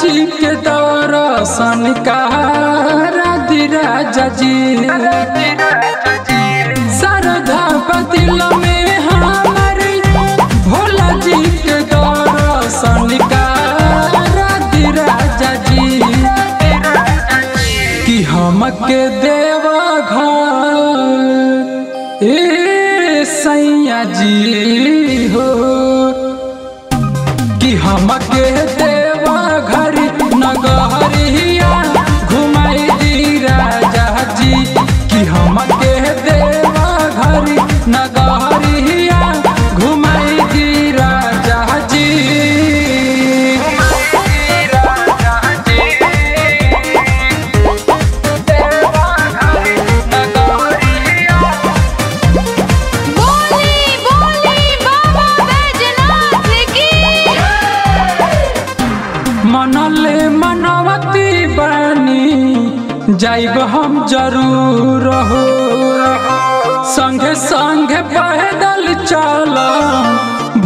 जी के दर्शन करा दी राजा जी। में हमारे, भोला जी के दर्शन करा दी राजा जी। कि देवा घर, ए सैया जी। मनले मनवती बनी, जाइब हम ज़रूर हो। संगे संगे पैदल चल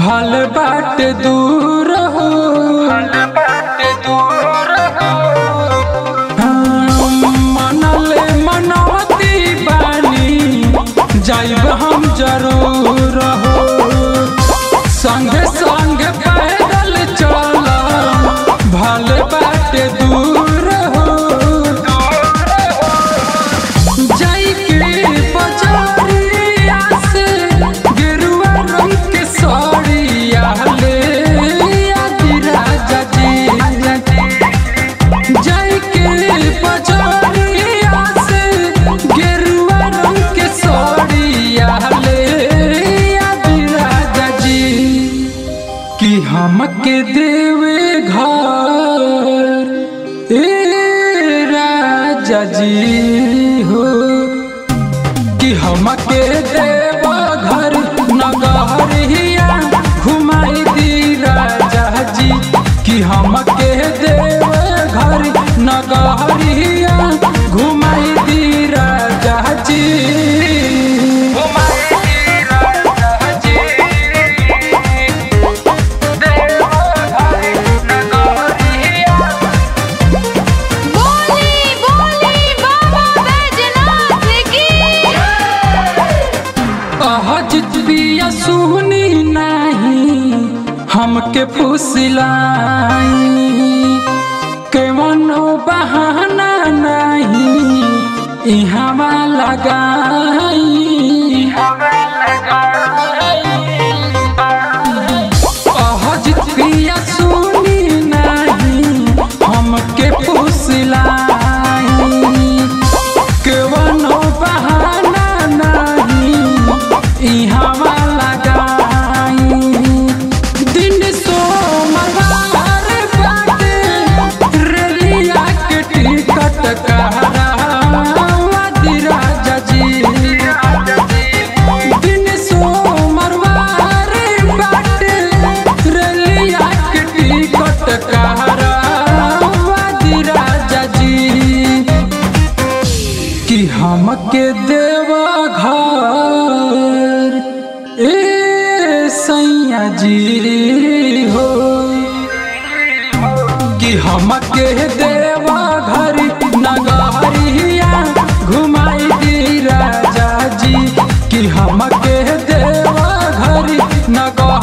भल बाट दूर हो। मनले जाइब हम ज़रूर हो। संगे राजा जी हो। सुनी नहीं हमके फुसलाई के मनो बहाना नहीं यहाँ लगाई जी हो कि हमके देवा घर नगरिया घुमाई दी राजा जी कि हमके देवा घर नगर